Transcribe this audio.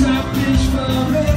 trapped dich verrät.